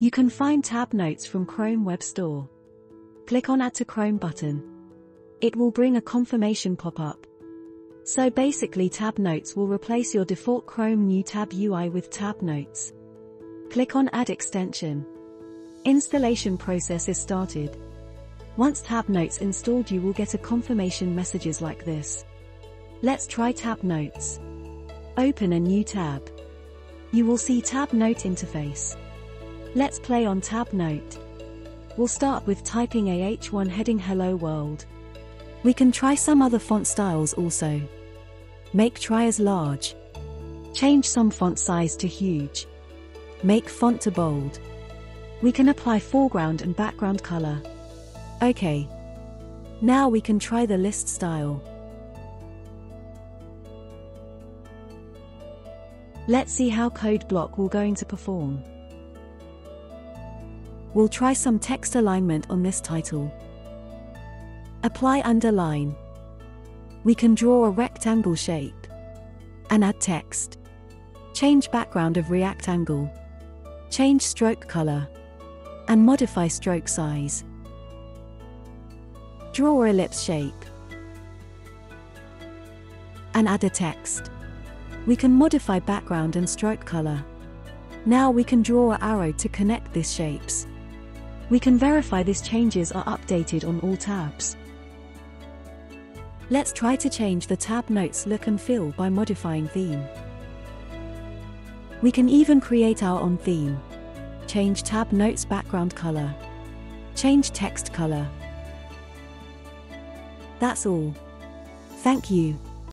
You can find tab notes from Chrome Web Store. Click on Add to Chrome button. It will bring a confirmation pop-up. So basically tab notes will replace your default Chrome new tab UI with tab notes. Click on Add extension. Installation process is started. Once tab notes installed you will get a confirmation messages like this. Let's try tab notes. Open a new tab. You will see tab note interface. Let's play on tab note. We'll start with typing a H1 heading hello world. We can try some other font styles also. Make try as large. Change some font size to huge. Make font to bold. We can apply foreground and background color. Okay. Now we can try the list style. Let's see how code block will going to perform. We'll try some text alignment on this title. Apply underline. We can draw a rectangle shape. And add text. Change background of rectangle. Change stroke color. And modify stroke size. Draw ellipse shape. And add a text. We can modify background and stroke color. Now we can draw a arrow to connect these shapes. We can verify these changes are updated on all tabs. Let's try to change the tab notes look and feel by modifying theme. We can even create our own theme. Change tab notes background color. Change text color. That's all. Thank you.